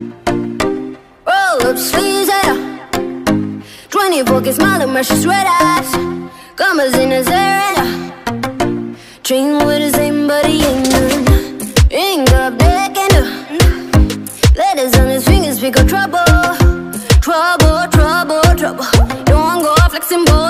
Roll up sleeves, yeah. 24 que my and rush sweaters Commas in his hair, yeah Dream with the same buddy ain't good Ain't got black and do Letters on his fingers, we got trouble. Trouble, trouble, trouble. Don't go flexing, boy.